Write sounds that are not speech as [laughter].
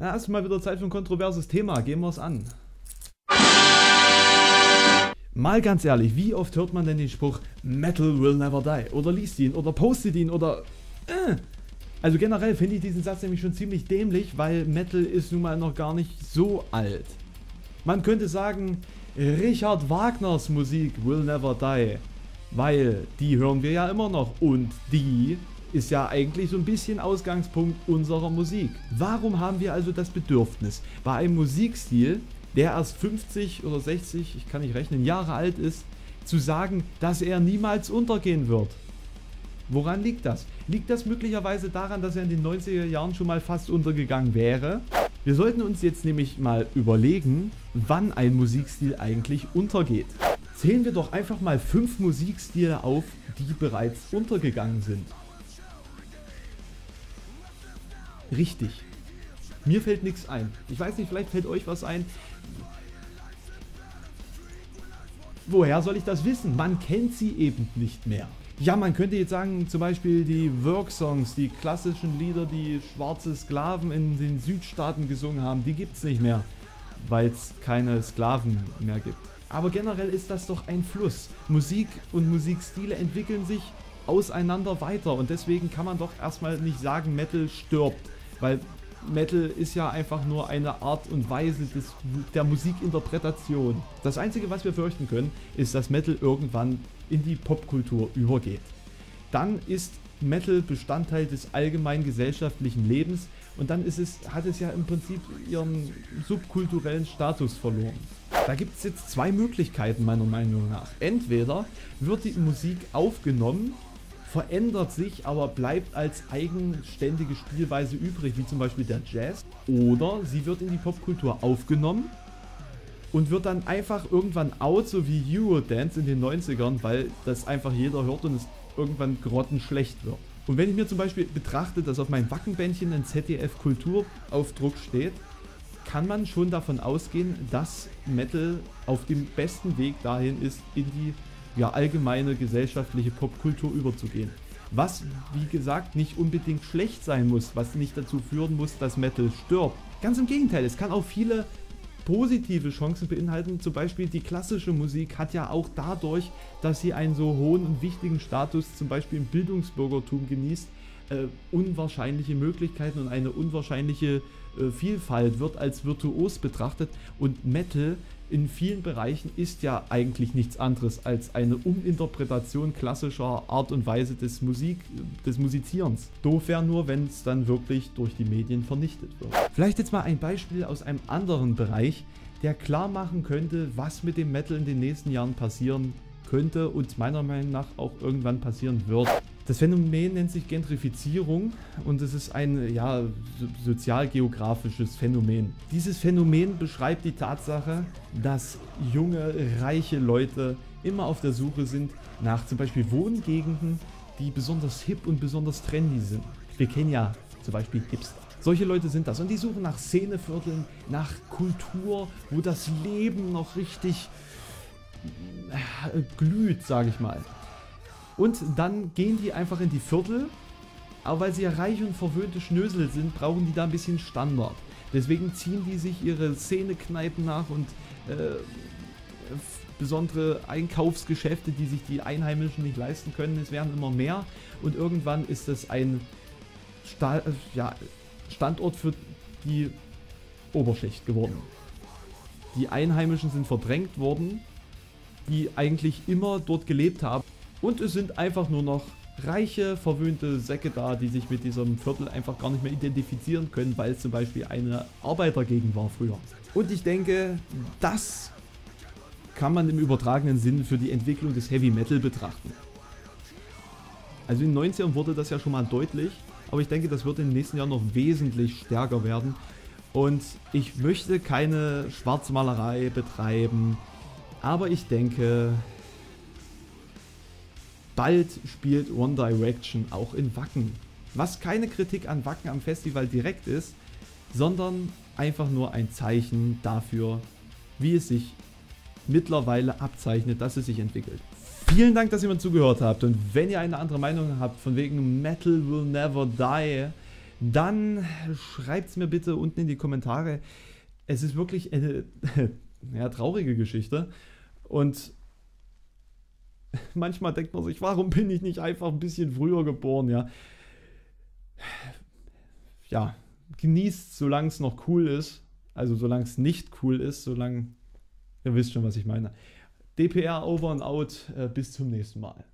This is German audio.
Ja, ist mal wieder Zeit für ein kontroverses Thema. Gehen wir es an. Mal ganz ehrlich, wie oft hört man denn den Spruch Metal will never die? Oder liest ihn oder postet ihn oder. Äh. Also generell finde ich diesen Satz nämlich schon ziemlich dämlich, weil Metal ist nun mal noch gar nicht so alt. Man könnte sagen, Richard Wagners Musik will never die, weil die hören wir ja immer noch und die ist ja eigentlich so ein bisschen Ausgangspunkt unserer Musik. Warum haben wir also das Bedürfnis, bei einem Musikstil, der erst 50 oder 60, ich kann nicht rechnen, Jahre alt ist, zu sagen, dass er niemals untergehen wird? Woran liegt das? Liegt das möglicherweise daran, dass er in den 90er Jahren schon mal fast untergegangen wäre? Wir sollten uns jetzt nämlich mal überlegen, wann ein Musikstil eigentlich untergeht. Zählen wir doch einfach mal fünf Musikstile auf, die bereits untergegangen sind. Richtig. Mir fällt nichts ein. Ich weiß nicht, vielleicht fällt euch was ein. Woher soll ich das wissen? Man kennt sie eben nicht mehr. Ja, man könnte jetzt sagen, zum Beispiel die Work-Songs, die klassischen Lieder, die schwarze Sklaven in den Südstaaten gesungen haben, die gibt es nicht mehr, weil es keine Sklaven mehr gibt. Aber generell ist das doch ein Fluss. Musik und Musikstile entwickeln sich auseinander weiter und deswegen kann man doch erstmal nicht sagen, Metal stirbt, weil Metal ist ja einfach nur eine Art und Weise des, der Musikinterpretation. Das Einzige, was wir fürchten können, ist, dass Metal irgendwann in die Popkultur übergeht. Dann ist Metal Bestandteil des allgemeinen gesellschaftlichen Lebens und dann ist es, hat es ja im Prinzip ihren subkulturellen Status verloren. Da gibt es jetzt zwei Möglichkeiten meiner Meinung nach. Entweder wird die Musik aufgenommen verändert sich, aber bleibt als eigenständige Spielweise übrig, wie zum Beispiel der Jazz. Oder sie wird in die Popkultur aufgenommen und wird dann einfach irgendwann out, so wie Eurodance in den 90ern, weil das einfach jeder hört und es irgendwann grottenschlecht wird. Und wenn ich mir zum Beispiel betrachte, dass auf meinem Wackenbändchen ein ZDF Kulturaufdruck steht, kann man schon davon ausgehen, dass Metal auf dem besten Weg dahin ist, in die ja, allgemeine gesellschaftliche Popkultur überzugehen. Was, wie gesagt, nicht unbedingt schlecht sein muss, was nicht dazu führen muss, dass Metal stirbt. Ganz im Gegenteil, es kann auch viele positive Chancen beinhalten. Zum Beispiel die klassische Musik hat ja auch dadurch, dass sie einen so hohen und wichtigen Status zum Beispiel im Bildungsbürgertum genießt, äh, unwahrscheinliche Möglichkeiten und eine unwahrscheinliche äh, Vielfalt wird als virtuos betrachtet und Metal in vielen Bereichen ist ja eigentlich nichts anderes als eine Uminterpretation klassischer Art und Weise des Musik, des Musizierens. Doof wäre nur, wenn es dann wirklich durch die Medien vernichtet wird. Vielleicht jetzt mal ein Beispiel aus einem anderen Bereich, der klar machen könnte, was mit dem Metal in den nächsten Jahren passieren könnte und meiner Meinung nach auch irgendwann passieren wird. Das Phänomen nennt sich Gentrifizierung und es ist ein ja, sozialgeografisches Phänomen. Dieses Phänomen beschreibt die Tatsache, dass junge, reiche Leute immer auf der Suche sind nach zum Beispiel Wohngegenden, die besonders hip und besonders trendy sind. Wir kennen ja zum Beispiel Hipster. Solche Leute sind das und die suchen nach Szenevierteln, nach Kultur, wo das Leben noch richtig äh, glüht, sage ich mal. Und dann gehen die einfach in die Viertel, aber weil sie ja reich und verwöhnte Schnösel sind, brauchen die da ein bisschen Standard. Deswegen ziehen die sich ihre Szenekneipen nach und äh, besondere Einkaufsgeschäfte, die sich die Einheimischen nicht leisten können. Es werden immer mehr und irgendwann ist es ein Sta ja, Standort für die Oberschicht geworden. Die Einheimischen sind verdrängt worden, die eigentlich immer dort gelebt haben. Und es sind einfach nur noch reiche, verwöhnte Säcke da, die sich mit diesem Viertel einfach gar nicht mehr identifizieren können, weil es zum Beispiel eine Arbeitergegend war früher. Und ich denke, das kann man im übertragenen Sinn für die Entwicklung des Heavy Metal betrachten. Also in den 90ern wurde das ja schon mal deutlich, aber ich denke, das wird in den nächsten Jahren noch wesentlich stärker werden. Und ich möchte keine Schwarzmalerei betreiben, aber ich denke, Bald spielt One Direction auch in Wacken. Was keine Kritik an Wacken am Festival direkt ist, sondern einfach nur ein Zeichen dafür, wie es sich mittlerweile abzeichnet, dass es sich entwickelt. Vielen Dank, dass ihr mir zugehört habt und wenn ihr eine andere Meinung habt von wegen Metal will never die, dann schreibt es mir bitte unten in die Kommentare. Es ist wirklich eine [laughs] ja, traurige Geschichte. Und [laughs] manchmal denkt man sich, warum bin ich nicht einfach ein bisschen früher geboren, ja. Ja, genießt, solange es noch cool ist. Also solange es nicht cool ist, solange, ihr wisst schon, was ich meine. DPR over and out, äh, bis zum nächsten Mal.